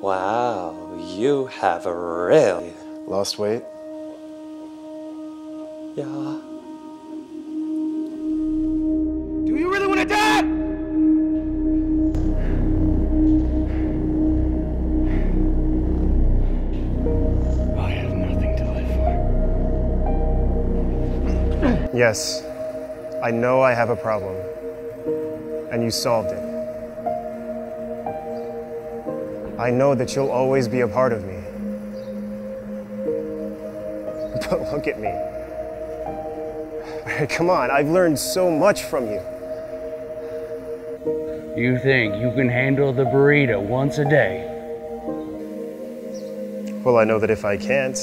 Wow, you have really. Lost weight? Yeah. Do you really want to die? I have nothing to live for. Yes. I know I have a problem. And you solved it. I know that you'll always be a part of me. But look at me. Come on, I've learned so much from you. You think you can handle the burrito once a day? Well, I know that if I can't,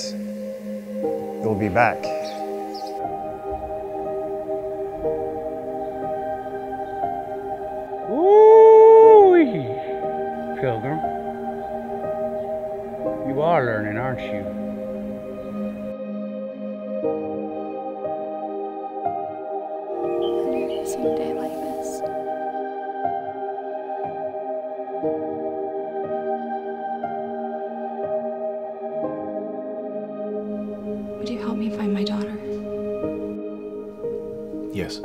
you'll be back. You are learning, aren't you? I knew you'd see a day like this. Would you help me find my daughter? Yes.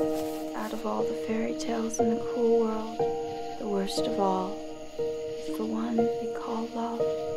Out of all the fairy tales in the cruel world, the worst of all is the one they call love.